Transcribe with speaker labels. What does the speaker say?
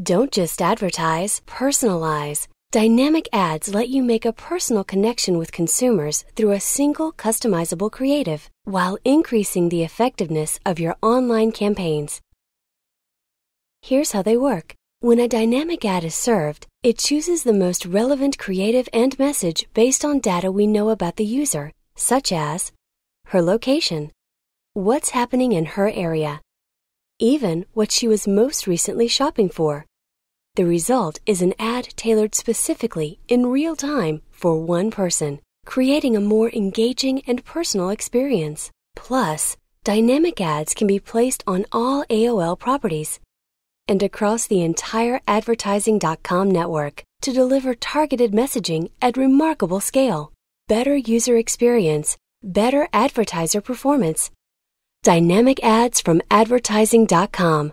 Speaker 1: Don't just advertise, personalize. Dynamic ads let you make a personal connection with consumers through a single customizable creative while increasing the effectiveness of your online campaigns. Here's how they work. When a dynamic ad is served, it chooses the most relevant creative and message based on data we know about the user, such as her location, what's happening in her area, even what she was most recently shopping for. The result is an ad tailored specifically in real time for one person, creating a more engaging and personal experience. Plus, dynamic ads can be placed on all AOL properties and across the entire advertising.com network to deliver targeted messaging at remarkable scale. Better user experience, better advertiser performance. Dynamic ads from advertising.com.